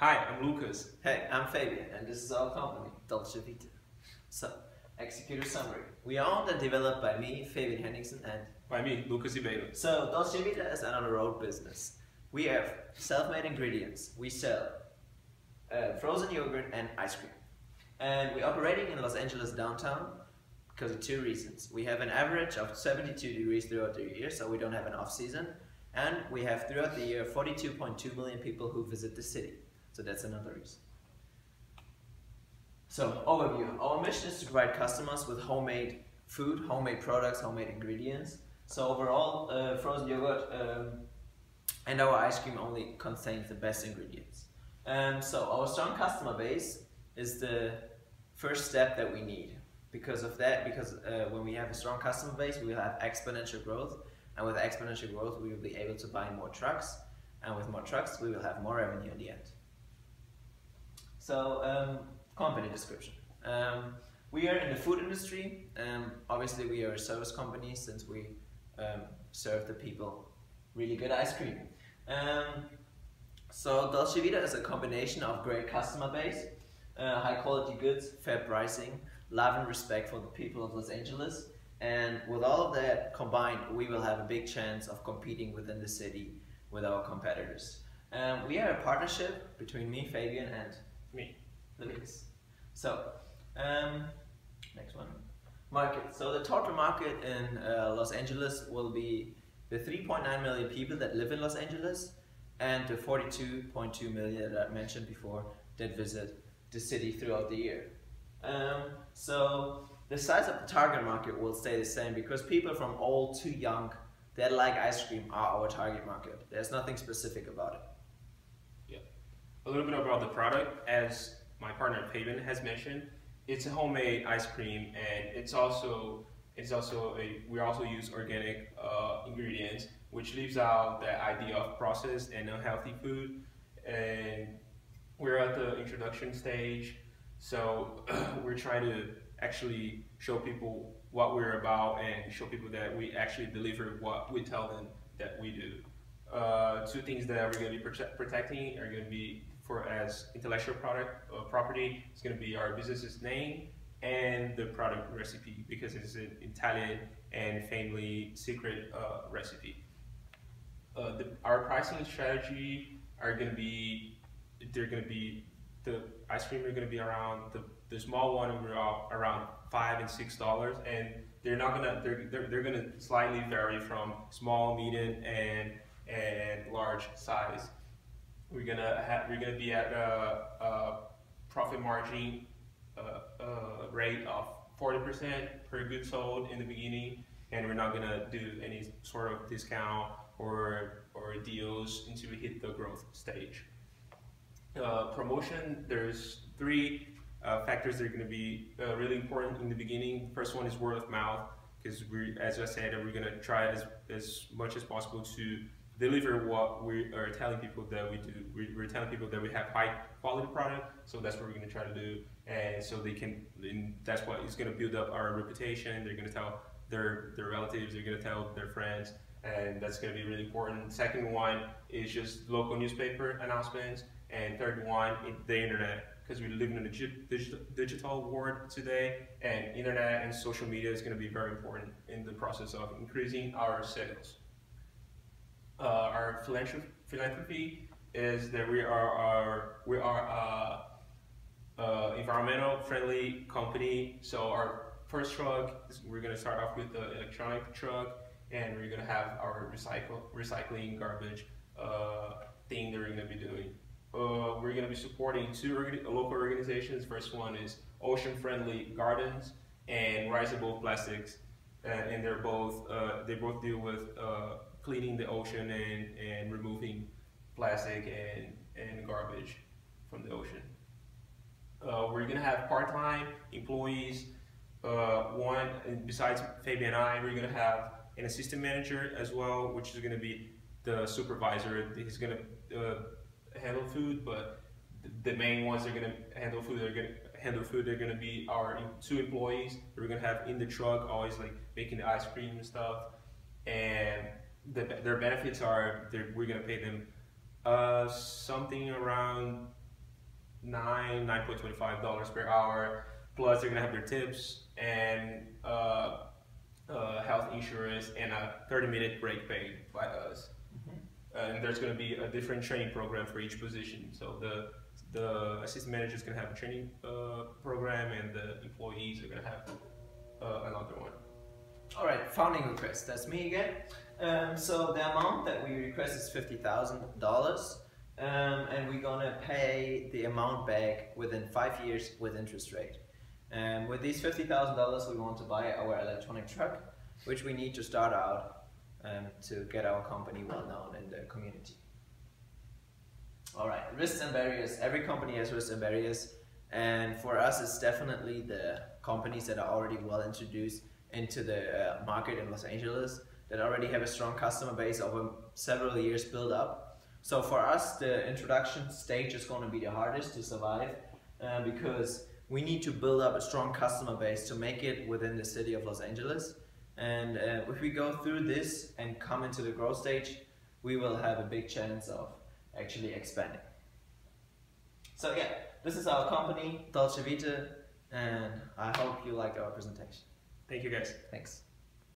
Hi, I'm Lucas. Hey, I'm Fabian, and this is our company, Dolce Vita. So, executive summary. We are owned and developed by me, Fabian Henningsen, and by me, Lucas Ribeiro. So, Dolce Vita is another road business. We have self-made ingredients. We sell uh, frozen yogurt and ice cream. And we're operating in Los Angeles downtown because of two reasons. We have an average of 72 degrees throughout the year, so we don't have an off season. And we have throughout the year 42.2 million people who visit the city. So that's another reason. So overview. Our mission is to provide customers with homemade food, homemade products, homemade ingredients. So overall, uh, frozen yogurt um, and our ice cream only contains the best ingredients. Um, so our strong customer base is the first step that we need. Because of that, because uh, when we have a strong customer base, we will have exponential growth. And with exponential growth, we will be able to buy more trucks. And with more trucks, we will have more revenue in the end. So, um, company description. Um, we are in the food industry. Um, obviously, we are a service company since we um, serve the people really good ice cream. Um, so, Dolce Vita is a combination of great customer base, uh, high quality goods, fair pricing, love and respect for the people of Los Angeles. And with all of that combined, we will have a big chance of competing within the city with our competitors. Um, we are a partnership between me, Fabian, and me, Lucas. So, um, next one. Market. So the total market in uh, Los Angeles will be the 3.9 million people that live in Los Angeles and the 42.2 million that I mentioned before that visit the city throughout the year. Um, so the size of the target market will stay the same because people from old to young that like ice cream are our target market. There's nothing specific about it a little bit about the product. As my partner Fabian has mentioned, it's a homemade ice cream, and it's also it's also a we also use organic uh, ingredients, which leaves out the idea of processed and unhealthy food. And we're at the introduction stage, so we're trying to actually show people what we're about and show people that we actually deliver what we tell them that we do. Uh, two things that we're going to be prote protecting are going to be for as intellectual product uh, property. It's going to be our business's name and the product recipe because it's an Italian and family secret uh, recipe. Uh, the, our pricing strategy are going to be they're going to be the ice cream are going to be around the, the small one around five and six dollars and they're not gonna they're, they're, they're gonna slightly vary from small medium and and large size we're gonna have we're gonna be at a, a profit margin uh, uh, rate of 40% per good sold in the beginning, and we're not gonna do any sort of discount or or deals until we hit the growth stage. Uh, promotion, there's three uh, factors that are going to be uh, really important in the beginning. First one is word of mouth, because we, as I said, we're going to try as, as much as possible to deliver what we are telling people that we do. We're telling people that we have high quality product, so that's what we're going to try to do, and so they can. that's what is going to build up our reputation. They're going to tell their their relatives. They're going to tell their friends, and that's going to be really important. Second one is just local newspaper announcements, and third one the internet because we live in a digital, digital world today, and internet and social media is going to be very important in the process of increasing our sales uh, our philanthropy is that we are our, we are environmental friendly company. So our first truck, is, we're going to start off with the electronic truck, and we're going to have our recycle recycling garbage uh, thing that we're going to be doing. Uh, we're going to be supporting two local organizations. First one is Ocean Friendly Gardens and Rise Above Plastics, and, they're both uh, they both deal with uh, cleaning the ocean and, and removing plastic and, and garbage from the ocean. Uh, we're gonna have part-time employees. Uh, one, besides Fabian and I, we're gonna have an assistant manager as well, which is gonna be the supervisor. He's gonna uh, handle food, but the main ones that are gonna handle food, they're gonna handle food. They're gonna be our two employees. We're gonna have in the truck, always like making the ice cream and stuff, and the, their benefits are we're going to pay them uh, something around nine nine point twenty five dollars per hour. Plus, they're gonna have their tips and uh, uh, health insurance and a thirty minute break paid by us. And there's gonna be a different training program for each position. So the the assistant manager is gonna have a training uh, program, and the employees are gonna have uh, another one. All right, founding request. That's me again. Um, so the amount that we request is fifty thousand dollars, um, and we're gonna pay the amount back within five years with interest rate. And with these fifty thousand dollars, we want to buy our electronic truck, which we need to start out um, to get our company well known in the community. All right, risks and barriers. Every company has risks and barriers, and for us, it's definitely the companies that are already well introduced into the uh, market in Los Angeles that already have a strong customer base over several years built up. So for us, the introduction stage is going to be the hardest to survive uh, because we need to build up a strong customer base to make it within the city of Los Angeles. And uh, if we go through this and come into the growth stage, we will have a big chance of actually expanding. So yeah, this is our company, Dolce Vita, and I hope you like our presentation. Thank you, guys. Thanks.